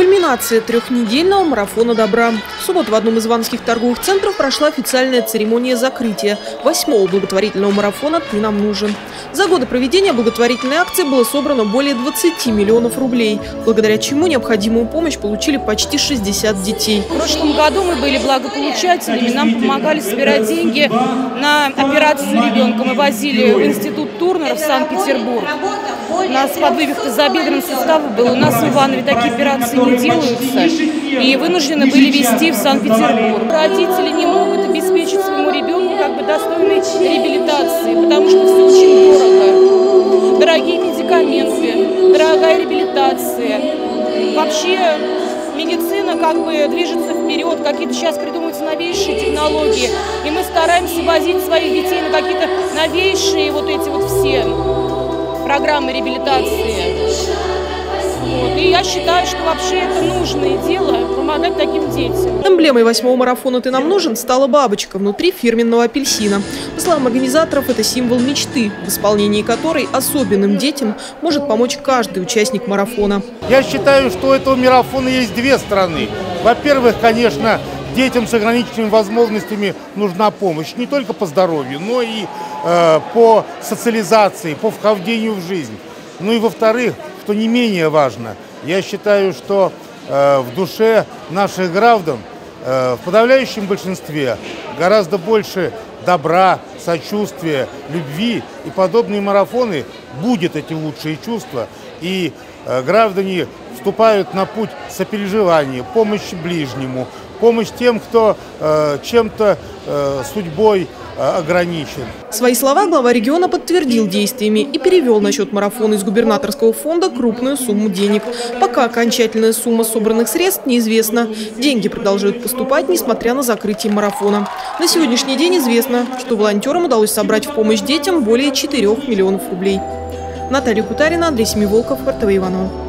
Кульминация трехнедельного марафона добра. В субботу в одном из ивановских торговых центров прошла официальная церемония закрытия восьмого благотворительного марафона «Ты нам нужен». За годы проведения благотворительной акции было собрано более 20 миллионов рублей, благодаря чему необходимую помощь получили почти 60 детей. В прошлом году мы были благополучателями, нам помогали собирать деньги на операцию ребенка. Мы возили в институт Турнера в Санкт-Петербург. У нас подвывих тазобедренного сустава был. У нас в Иванове такие операции не делаются. И вынуждены были везти в Санкт-Петербург. Родители не могут обеспечить своему ребенку как бы достойной реабилитации, потому что все очень дорого. Дорогие медикаменты, дорогая реабилитация. Вообще медицина как бы движется вперед, какие-то сейчас придумываются новейшие технологии, и мы стараемся возить своих детей на какие-то новейшие вот эти вот все программы реабилитации. Вот. И я считаю, что вообще это нужное дело, помогать таким детям. Эмблемой восьмого марафона «Ты нам нужен» стала бабочка внутри фирменного апельсина. По словам организаторов, это символ мечты, в исполнении которой особенным детям может помочь каждый участник марафона. Я считаю, что у этого марафона есть две стороны. Во-первых, конечно, детям с ограниченными возможностями нужна помощь не только по здоровью, но и э, по социализации, по вхождению в жизнь. Ну и во-вторых, что не менее важно, я считаю, что э, в душе наших граждан э, в подавляющем большинстве гораздо больше добра, сочувствия, любви и подобные марафоны будет эти лучшие чувства. И э, граждане вступают на путь сопереживания, помощи ближнему, помощь тем, кто э, чем-то э, судьбой ограничен. Свои слова глава региона подтвердил действиями и перевел на счет марафона из губернаторского фонда крупную сумму денег. Пока окончательная сумма собранных средств неизвестна. Деньги продолжают поступать, несмотря на закрытие марафона. На сегодняшний день известно, что волонтерам удалось собрать в помощь детям более 4 миллионов рублей. Наталья Кутарина, Андрей Семиволков, РТВ Иванова.